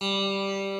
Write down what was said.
Música